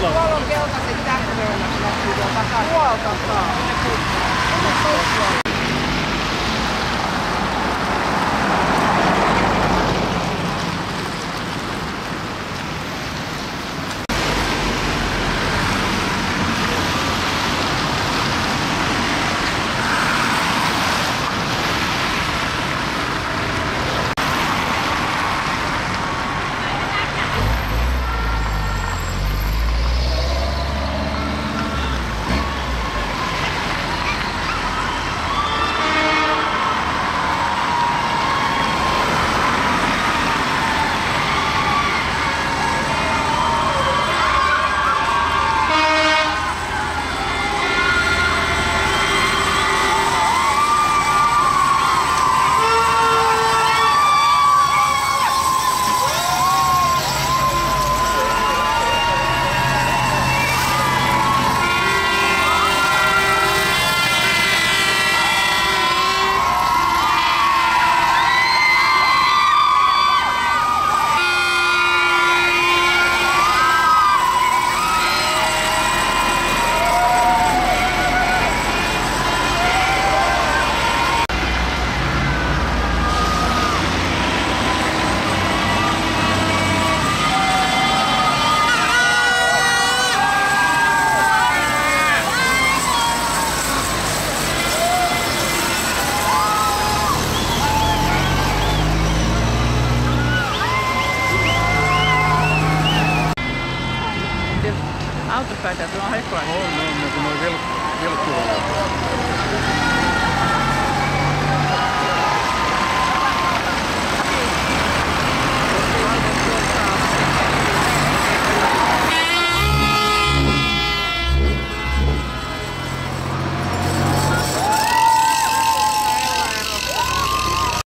Tuolla on keltaiset tähtöönä, kun on saa. Tuolta saa. para home, man.